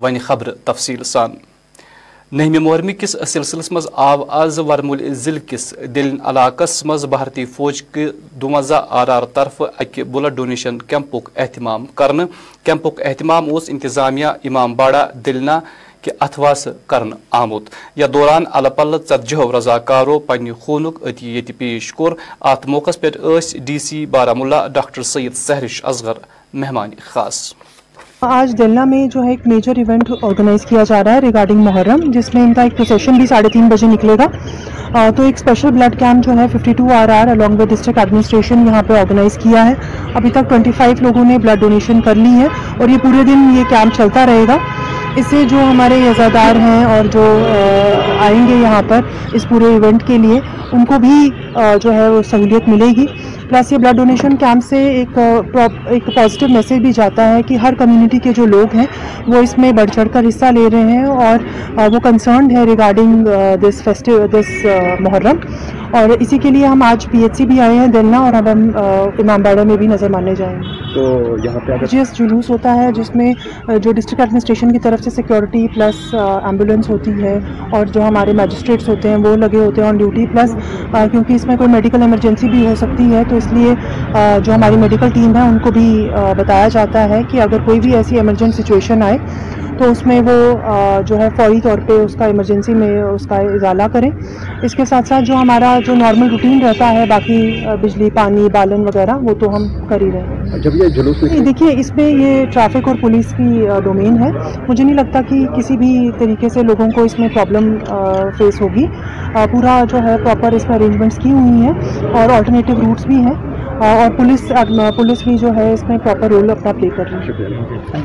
One खबर तफसील सान। नहमि मोहरमी किस सिलसिलस मज आव आज वरमुल जिल किस दिल इलाकस मज भारतीय फौज के दुवंजा आर आर तरफ़ अक ब्लड डोनेशन कैंपुक अहतमाम कर कैंपुक अहतमाम इंतजामिया इमाम बाड़ा दिलना कि अथवास कर आमुत। या दौरान अल पल रजाकारो पन्ने खून अति ये पेश कोर। अत पे D C Baramulla doctor Syed Sehrish Asghar मेहमान खास। आज दिल्ला में जो है एक मेजर इवेंट ऑर्गेनाइज किया जा रहा है रिगार्डिंग मुहर्रम जिसमें इनका एक प्रोसेशन भी साढ़े तीन बजे निकलेगा। तो एक स्पेशल ब्लड कैंप जो है 52 two R R along with district administration यहाँ पे ऑर्गेनाइज किया है। अभी तक 25 लोगों ने ब्लड डोनेशन कर ली है और ये पूरे दिन ये कैंप चलता रहेगा। इससे जो हमारे यजादार हैं और जो आएँगे यहाँ पर इस पूरे इवेंट के लिए, उनको भी जो है वो सहूलियत मिलेगी। प्लस ये ब्लड डोनेशन कैंप से एक एक पॉजिटिव मैसेज भी जाता है कि हर कम्युनिटी के जो लोग हैं, वो इसमें बढ़ चढ़ कर हिस्सा ले रहे हैं और वो कंसर्न है regarding this festive this Muharram. और इसी के लिए हम आज पीएचसी भी आए हैं दिलना और अब हम इमामबाड़ा में भी नज़र मानने जाएँगे तो यहाँ पे जी एस जुलूस होता है जिसमें जो डिस्ट्रिक्ट एडमिनिस्ट्रेशन की तरफ़ से सिक्योरिटी प्लस एंबुलेंस होती है और जो हमारे मजिस्ट्रेट्स होते हैं वो लगे होते हैं ऑन ड्यूटी प्लस क्योंकि इसमें कोई मेडिकल इमरजेंसी भी हो सकती है तो इसलिए जो हमारी मेडिकल टीम है उनको भी बताया जाता है कि अगर कोई भी ऐसी एमरजेंट सिचुएशन आए तो उसमें वो जो है फौरी तौर पे उसका इमरजेंसी में उसका इजाला करें। इसके साथ साथ जो हमारा जो नॉर्मल रूटीन रहता है बाकी बिजली पानी बालन वगैरह वो तो हम कर ही रहे हैं। जब ये जुलूस देखिए इसमें ये ट्रैफ़िक और पुलिस की डोमेन है। मुझे नहीं लगता कि किसी भी तरीके से लोगों को इसमें प्रॉब्लम फेस होगी। पूरा जो है प्रॉपर इसमें अरेंजमेंट्स की हुई हैं और ऑल्टरनेटिव रूट्स भी हैं। और पुलिस पुलिस भी जो है इसमें प्रॉपर रोल अपना प्ले कर रही है।